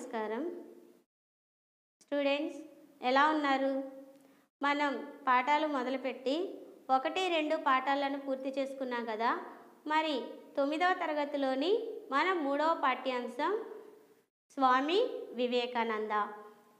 నమస్కారం. స్టూడెంట్స్ ఎలా ఉన్నారు? మనం పాఠాలు మొదలుపెట్టి ఒకటి రెండు పాఠాలను పూర్తి చేసుకున్నాం కదా? మరి తొమ్మిదవ తరగతిలోని మన మూడవ పాఠ్యాంశం స్వామి వివేకానంద.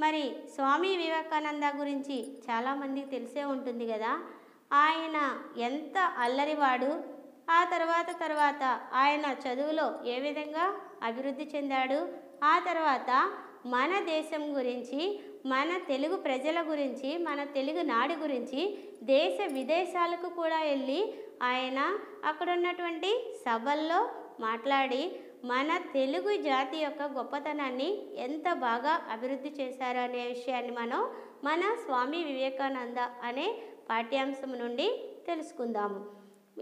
మరి స్వామి వివేకానంద గురించి చాలామందికి తెలిసే ఉంటుంది కదా? ఆయన ఎంత అల్లరివాడు ఆ తర్వాత తర్వాత ఆయన చదువులో ఏ విధంగా అభివృద్ధి చెందాడు. ఆ తర్వాత మన దేశం గురించి మన తెలుగు ప్రజల గురించి మన తెలుగు నాడి గురించి దేశ విదేశాలకు కూడా వెళ్ళి ఆయన అక్కడ ఉన్నటువంటి సభల్లో మాట్లాడి మన తెలుగు జాతి యొక్క గొప్పతనాన్ని ఎంత బాగా అభివృద్ధి చేశారు అనే విషయాన్ని మనం మన స్వామి వివేకానంద అనే పాఠ్యాంశం నుండి తెలుసుకుందాము.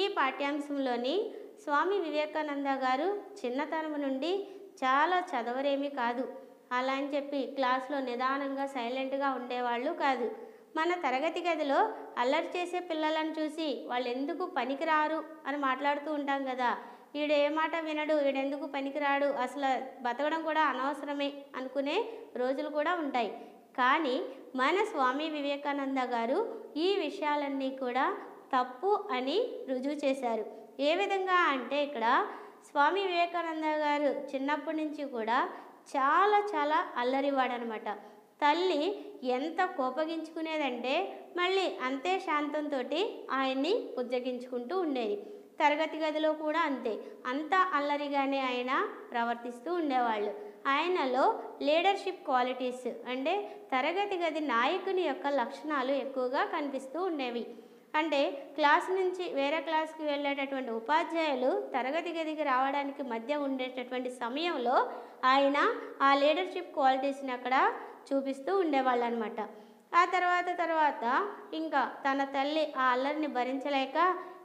ఈ పాఠ్యాంశంలోని స్వామి వివేకానంద గారు చిన్నతనం నుండి చాలా చదవరేమీ కాదు. అలా అని చెప్పి క్లాస్లో నిదానంగా సైలెంట్గా ఉండేవాళ్ళు కాదు. మన తరగతి గదిలో అల్లరి చేసే పిల్లలను చూసి వాళ్ళు ఎందుకు పనికిరారు అని మాట్లాడుతూ ఉంటాం కదా. వీడు ఏ మాట వినడు వీడెందుకు పనికిరాడు అసలు బతకడం కూడా అనవసరమే అనుకునే రోజులు కూడా ఉంటాయి. కానీ మన స్వామి వివేకానంద గారు ఈ విషయాలన్నీ కూడా తప్పు అని రుజువు చేశారు. ఏ విధంగా అంటే ఇక్కడ స్వామి వివేకానంద గారు చిన్నప్పటి నుంచి కూడా చాలా చాలా అల్లరివాడనమాట. తల్లి ఎంత కోపగించుకునేదంటే మళ్ళీ అంతే శాంతంతో ఆయన్ని ఉద్యోగించుకుంటూ ఉండేది. తరగతి గదిలో కూడా అంతే. అంత అల్లరిగానే ఆయన ప్రవర్తిస్తూ ఉండేవాళ్ళు. ఆయనలో లీడర్షిప్ క్వాలిటీస్ అంటే తరగతి గది నాయకుని యొక్క లక్షణాలు ఎక్కువగా కనిపిస్తూ ఉండేవి. అంటే క్లాస్ నుంచి వేరే క్లాస్కి వెళ్ళేటటువంటి ఉపాధ్యాయులు తరగతి గదికి రావడానికి మధ్య ఉండేటటువంటి సమయంలో ఆయన ఆ లీడర్షిప్ క్వాలిటీస్ని అక్కడ చూపిస్తూ ఉండేవాళ్ళు అనమాట ఆ తర్వాత తర్వాత ఇంకా తన తల్లి ఆ అల్లరిని భరించలేక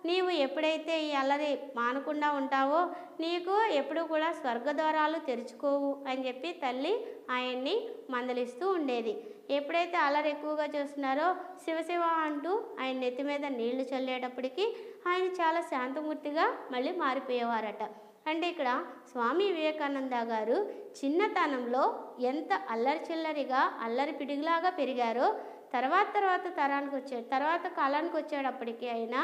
నీవు ఎప్పుడైతే ఈ అల్లరి మానకుండా ఉంటావో నీకు ఎప్పుడు కూడా స్వర్గద్వారాలు తెరుచుకోవు అని చెప్పి తల్లి ఆయన్ని మందలిస్తూ ఉండేది. ఎప్పుడైతే అల్లరి ఎక్కువగా చూస్తున్నారో శివశివ అంటూ ఆయన నెత్తి మీద నీళ్ళు చల్లేటప్పటికి ఆయన చాలా శాంతమూర్తిగా మళ్ళీ మారిపోయేవారట. అంటే ఇక్కడ స్వామి వివేకానంద గారు చిన్నతనంలో ఎంత అల్లరి చిల్లరిగా అల్లరి పిడిగిలాగా పెరిగారో తర్వాత తర్వాత తరానికి వచ్చే తర్వాత కాలానికి వచ్చేటప్పటికి అయినా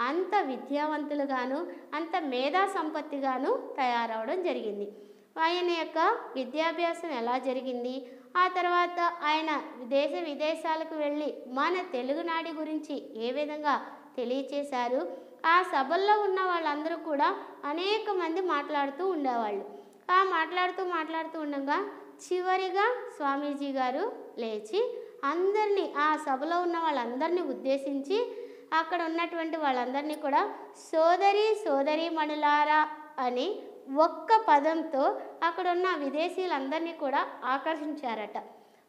అంత విద్యావంతులుగాను అంత మేధా సంపత్తిగాను తయారవడం జరిగింది. ఆయన యొక్క విద్యాభ్యాసం ఎలా జరిగింది? ఆ తర్వాత ఆయన దేశ విదేశాలకు వెళ్ళి మన తెలుగునాడి గురించి ఏ విధంగా తెలియచేశారు? ఆ సభల్లో ఉన్న వాళ్ళందరూ కూడా అనేక మంది మాట్లాడుతూ ఉండేవాళ్ళు. ఆ మాట్లాడుతూ మాట్లాడుతూ ఉండగా చివరిగా స్వామీజీ గారు లేచి అందరినీ ఆ సభలో ఉన్న వాళ్ళందరినీ ఉద్దేశించి అక్కడ ఉన్నటువంటి వాళ్ళందరినీ కూడా సోదరి సోదరి మణులారా అని ఒక్క పదంతో అక్కడ ఉన్న విదేశీయులందరినీ కూడా ఆకర్షించారట.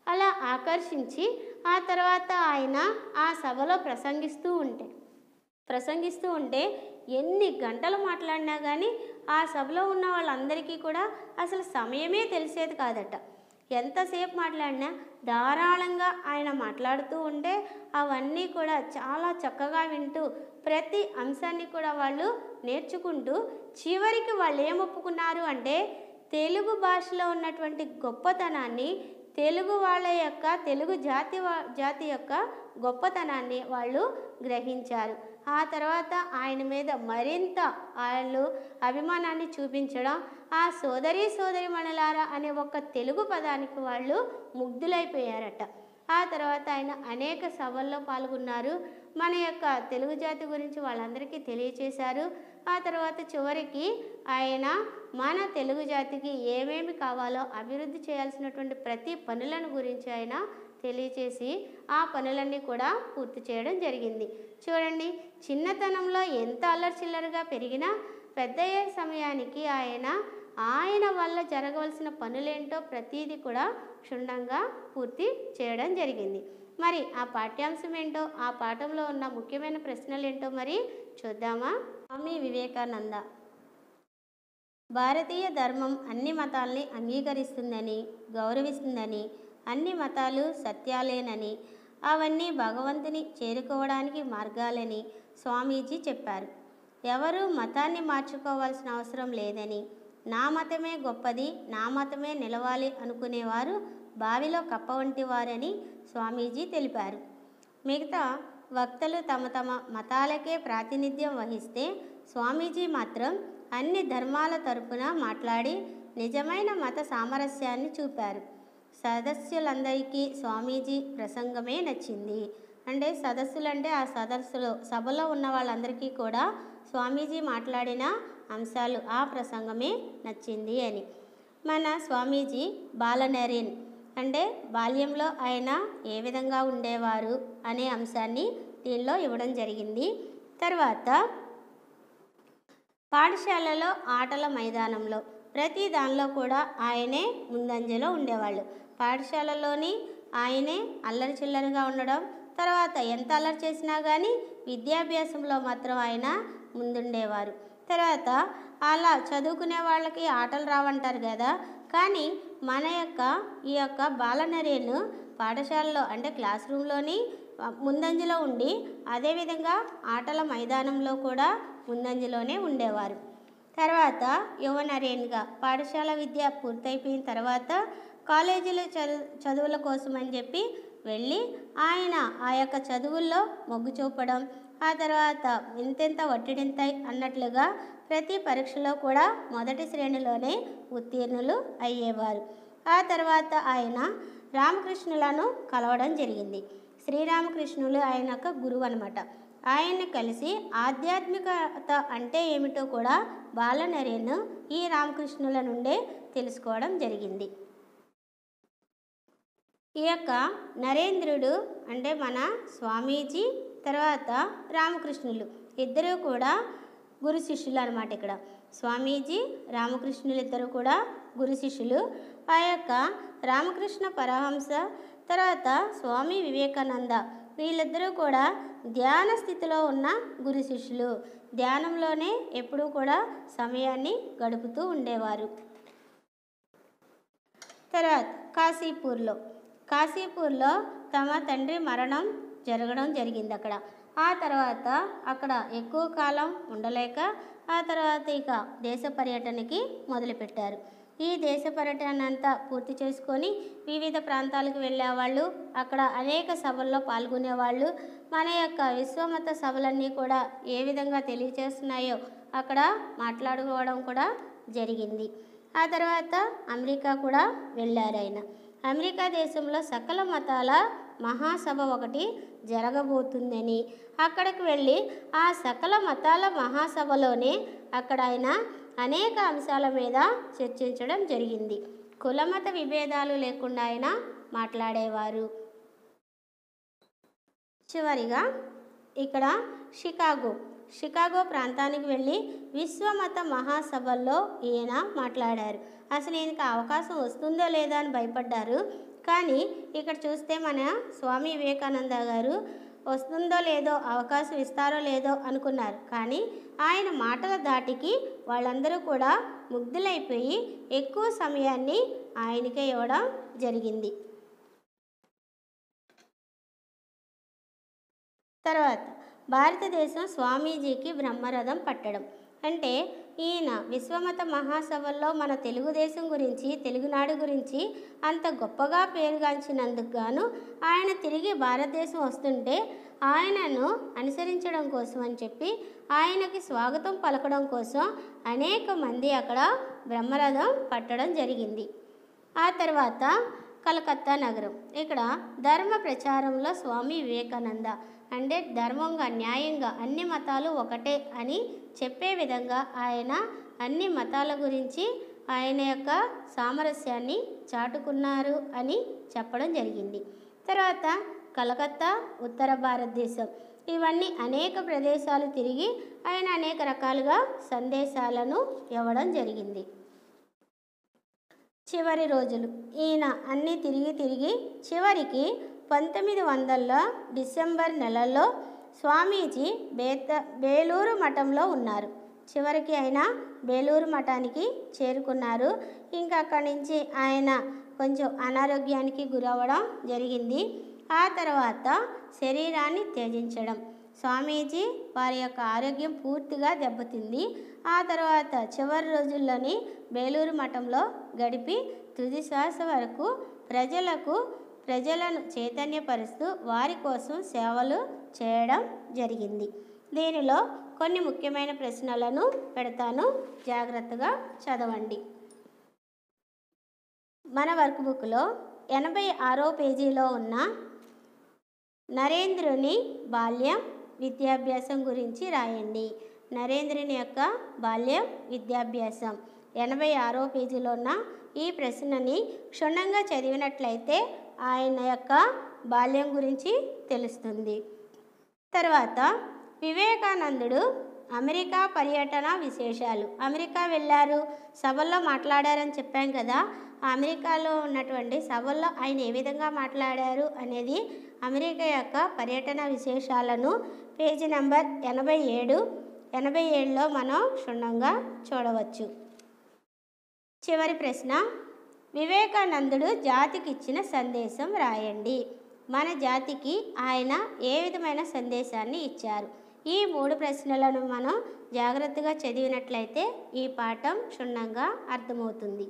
అలా ఆకర్షించి ఆ తర్వాత ఆయన ఆ సభలో ప్రసంగిస్తూ ఉంటే ప్రసంగిస్తూ ఉంటే ఎన్ని గంటలు మాట్లాడినా కానీ ఆ సభలో ఉన్న వాళ్ళందరికీ కూడా అసలు సమయమే తెలిసేది కాదట. ఎంతసేపు మాట్లాడినా ధారాళంగా ఆయన మాట్లాడుతూ ఉంటే అవన్నీ కూడా చాలా చక్కగా వింటూ ప్రతి అంశాన్ని కూడా వాళ్ళు నేర్చుకుంటూ చివరికి వాళ్ళు ఏం ఒప్పుకున్నారు అంటే తెలుగు భాషలో ఉన్నటువంటి గొప్పతనాన్ని తెలుగు వాళ్ళ యొక్క తెలుగు జాతి జాతి యొక్క గొప్పతనాన్ని వాళ్ళు గ్రహించారు. ఆ తర్వాత ఆయన మీద మరింత వాళ్ళు అభిమానాన్ని చూపించడం ఆ సోదరి సోదరి మణలారా అనే ఒక తెలుగు పదానికి వాళ్ళు ముగ్ధులైపోయారట. ఆ తర్వాత ఆయన అనేక సభల్లో పాల్గొన్నారు. మన యొక్క తెలుగు జాతి గురించి వాళ్ళందరికీ తెలియచేశారు. ఆ తర్వాత చివరికి ఆయన మన తెలుగు జాతికి ఏమేమి కావాలో అభివృద్ధి చేయాల్సినటువంటి ప్రతి పనులను గురించి ఆయన తెలియచేసి ఆ పనులన్నీ కూడా పూర్తి చేయడం జరిగింది. చూడండి చిన్నతనంలో ఎంత అల్లరి చిల్లరగా పెరిగినా పెద్దయ్యే సమయానికి ఆయన ఆయన వల్ల జరగవలసిన పనులేంటో ప్రతీది కూడా క్షుణ్ణంగా పూర్తి చేయడం జరిగింది. మరి ఆ పాఠ్యాంశం ఏంటో ఆ పాఠంలో ఉన్న ముఖ్యమైన ప్రశ్నలు ఏంటో మరి చూద్దామా? స్వామి వివేకానంద భారతీయ ధర్మం అన్ని మతాల్ని అంగీకరిస్తుందని గౌరవిస్తుందని అన్ని మతాలు సత్యాలేనని అవన్నీ భగవంతుని చేరుకోవడానికి మార్గాలని స్వామీజీ చెప్పారు. ఎవరు మతాన్ని మార్చుకోవాల్సిన అవసరం లేదని. నా మతమే గొప్పది నా మతమే నిలవాలి అనుకునేవారు బావిలో కప్ప వంటి వారని స్వామీజీ తెలిపారు. మిగతా వక్తలు తమ తమ మతాలకే ప్రాతినిధ్యం వహిస్తే స్వామీజీ మాత్రం అన్ని ధర్మాల తరపున మాట్లాడి నిజమైన మత సామరస్యాన్ని చూపారు. సదస్సులందరికీ స్వామీజీ ప్రసంగమే నచ్చింది. అంటే సదస్సులు అంటే ఆ సదస్సులో సభలో ఉన్న వాళ్ళందరికీ కూడా స్వామీజీ మాట్లాడిన అంశాలు ఆ ప్రసంగమే నచ్చింది అని. మన స్వామీజీ బాలనరీన్ అంటే బాల్యంలో ఆయన ఏ విధంగా ఉండేవారు అనే అంశాన్ని దీనిలో ఇవ్వడం జరిగింది. తర్వాత పాఠశాలలో ఆటల మైదానంలో ప్రతి దానిలో కూడా ఆయనే ముందంజలో ఉండేవాళ్ళు. పాఠశాలలోని ఆయనే అల్లరి చిల్లరిగా ఉండడం తర్వాత ఎంత అలర్ట్ చేసినా కానీ విద్యాభ్యాసంలో మాత్రం ఆయన ముందుండేవారు. తర్వాత అలా చదువుకునే వాళ్ళకి ఆటలు రావంటారు కదా కానీ మన యొక్క ఈ యొక్క బాలనరేను పాఠశాలలో అంటే క్లాస్ రూమ్లోని ముందంజలో ఉండి అదేవిధంగా ఆటల మైదానంలో కూడా ముందంజలోనే ఉండేవారు. తర్వాత యువనరేన్గా పాఠశాల విద్య పూర్తయిపోయిన తర్వాత కాలేజీలో చదువు చదువుల కోసం అని చెప్పి వెళ్ళి ఆయన ఆ యొక్క చదువుల్లో మొగ్గు చూపడం ఆ తర్వాత ఇంతెంత వట్టిడింత అన్నట్లుగా ప్రతి పరీక్షలో కూడా మొదటి శ్రేణిలోనే ఉత్తీర్ణులు అయ్యేవారు. ఆ తర్వాత ఆయన రామకృష్ణులను కలవడం జరిగింది. శ్రీరామకృష్ణులు ఆయన యొక్క గురువు అనమాట ఆయన్ని కలిసి ఆధ్యాత్మికత అంటే ఏమిటో కూడా బాలనరేను ఈ రామకృష్ణుల నుండే తెలుసుకోవడం జరిగింది. ఈ యొక్క నరేంద్రుడు అంటే మన స్వామీజీ తర్వాత రామకృష్ణులు. ఇద్దరు కూడా గురు శిష్యులు అనమాట ఇక్కడ. స్వామీజీ రామకృష్ణులు ఇద్దరు కూడా గురు శిష్యులు. ఆ యొక్క రామకృష్ణ పరహంస తర్వాత స్వామి వివేకానంద వీళ్ళిద్దరూ కూడా ధ్యాన స్థితిలో ఉన్న గురు శిష్యులు. ధ్యానంలోనే ఎప్పుడూ కూడా సమయాన్ని గడుపుతూ ఉండేవారు. తర్వాత కాశీపూర్లో. కాశీపూర్లో తమ తండ్రి మరణం జరగడం జరిగింది అక్కడ ఆ తర్వాత అక్కడ ఎక్కువ కాలం ఉండలేక ఆ తర్వాత ఇక దేశ పర్యటనకి మొదలుపెట్టారు. ఈ దేశ పర్యటన అంతా పూర్తి చేసుకొని వివిధ ప్రాంతాలకు వెళ్ళేవాళ్ళు అక్కడ అనేక సభల్లో పాల్గొనేవాళ్ళు మన యొక్క విశ్వమత సభలన్నీ కూడా ఏ విధంగా తెలియజేస్తున్నాయో అక్కడ మాట్లాడుకోవడం కూడా జరిగింది. ఆ తర్వాత అమెరికా కూడా వెళ్ళారు ఆయన. అమెరికా దేశంలో సకల మతాల మహాసభ ఒకటి జరగబోతుందని. అక్కడికి వెళ్ళి ఆ సకల మతాల మహాసభలోనే అక్కడ ఆయన అనేక అంశాల మీద చర్చించడం జరిగింది. కులమత విభేదాలు లేకుండా ఆయన మాట్లాడేవారు. చివరిగా ఇక్కడ షికాగో. షికాగో ప్రాంతానికి వెళ్ళి విశ్వమత మహాసభల్లో ఈయన మాట్లాడారు. అసలు ఈయనకి అవకాశం వస్తుందో లేదో అని భయపడ్డారు. కానీ ఇక్కడ చూస్తే మన స్వామి వివేకానంద గారు వస్తుందో లేదో అవకాశం ఇస్తారో లేదో అనుకున్నారు. కానీ ఆయన మాటల దాటికి వాళ్ళందరూ కూడా ముగ్ధులైపోయి ఎక్కువ సమయాన్ని ఆయనకే ఇవ్వడం జరిగింది. తర్వాత భారతదేశం స్వామీజీకి బ్రహ్మరథం పట్టడం. అంటే ఈయన విశ్వమత మహాసభల్లో మన తెలుగుదేశం గురించి తెలుగునాడు గురించి అంత గొప్పగా పేరుగాంచినందుకు గాను ఆయన తిరిగి భారతదేశం వస్తుంటే ఆయనను అనుసరించడం కోసం అని చెప్పి ఆయనకి స్వాగతం పలకడం కోసం అనేక మంది అక్కడ బ్రహ్మరథం పట్టడం జరిగింది. ఆ తర్వాత కలకత్తా నగరం. ఇక్కడ ధర్మ ప్రచారంలో స్వామి వివేకానంద అంటే ధర్మంగా న్యాయంగా అన్ని మతాలు ఒకటే అని చెప్పే విధంగా ఆయన అన్ని మతాల గురించి ఆయన యొక్క సామరస్యాన్ని చాటుకున్నారు అని చెప్పడం జరిగింది. తర్వాత కలకత్తా ఉత్తర భారతదేశం ఇవన్నీ అనేక ప్రదేశాలు తిరిగి ఆయన అనేక రకాలుగా సందేశాలను ఇవ్వడం జరిగింది. చివరి రోజులు ఈయన అన్నీ తిరిగి తిరిగి చివరికి పంతొమ్మిది వందల డిసెంబర్ నెలలో స్వామీజీ బేత బేలూరు మఠంలో ఉన్నారు. చివరికి ఆయన బేలూరు మఠానికి చేరుకున్నారు. ఇంకా అక్కడి నుంచి ఆయన కొంచెం అనారోగ్యానికి గురవ్వడం జరిగింది. ఆ తర్వాత శరీరాన్ని త్యజించడం. స్వామీజీ వారి యొక్క ఆరోగ్యం పూర్తిగా దెబ్బతింది. ఆ తర్వాత చివరి రోజుల్లోని బేలూరు మఠంలో గడిపి తుది శ్వాస వరకు ప్రజలకు ప్రజలను చైతన్యపరుస్తూ వారి కోసం సేవలు చేయడం జరిగింది. దీనిలో కొన్ని ముఖ్యమైన ప్రశ్నలను పెడతాను. జాగ్రత్తగా చదవండి. మన వర్క్ బుక్లో ఎనభై ఆరో పేజీలో ఉన్న నరేంద్రుని బాల్యం విద్యాభ్యాసం గురించి రాయండి. నరేంద్రుని యొక్క బాల్యం విద్యాభ్యాసం. ఎనభై ఆరో పేజీలో ఉన్న ఈ ప్రశ్నని క్షుణ్ణంగా చదివినట్లయితే ఆయన యొక్క బాల్యం గురించి తెలుస్తుంది. తర్వాత వివేకానందుడు అమెరికా పర్యటన విశేషాలు. అమెరికా వెళ్ళారు. సభల్లో మాట్లాడారని చెప్పాం కదా. అమెరికాలో ఉన్నటువంటి సభల్లో ఆయన ఏ విధంగా మాట్లాడారు అనేది అమెరికా యొక్క పర్యటన విశేషాలను పేజీ నెంబర్ ఎనభై ఏడు ఎనభై ఏడులో మనం క్షుణ్ణంగా చూడవచ్చు. చివరి ప్రశ్న వివేకానందుడు జాతికి ఇచ్చిన సందేశం రాయండి. మన జాతికి ఆయన ఏ విధమైన సందేశాన్ని ఇచ్చారు? ఈ మూడు ప్రశ్నలను మనం జాగ్రత్తగా చదివినట్లయితే ఈ పాఠం క్షుణ్ణంగా అర్థమవుతుంది.